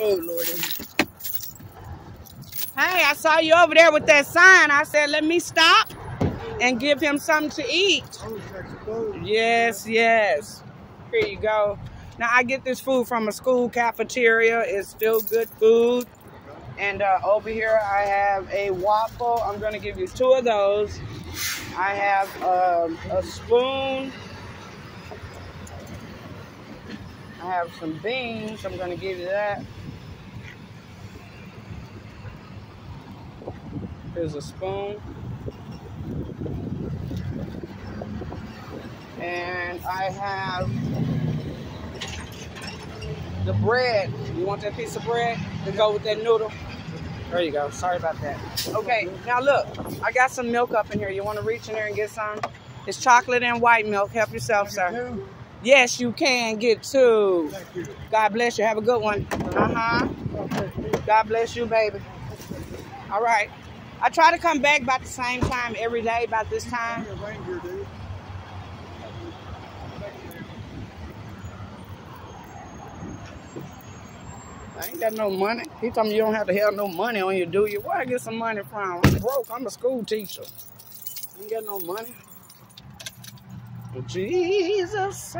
Oh, Lordy. Hey, I saw you over there with that sign. I said, let me stop and give him something to eat. Yes, yes. Here you go. Now, I get this food from a school cafeteria. It's still good food. And uh, over here, I have a waffle. I'm going to give you two of those. I have um, a spoon. I have some beans. I'm going to give you that. Here's a spoon. And I have the bread. You want that piece of bread to go with that noodle? There you go. Sorry about that. Okay, now look, I got some milk up in here. You want to reach in there and get some? It's chocolate and white milk. Help yourself, sir. Yes, you can get two. God bless you. Have a good one. Uh-huh. God bless you, baby. All right. I try to come back about the same time every day, about this time. I ain't got no money. He told me you don't have to have no money on you, do you? Where I get some money from? I'm broke. I'm a school teacher. Ain't got no money. Jesus.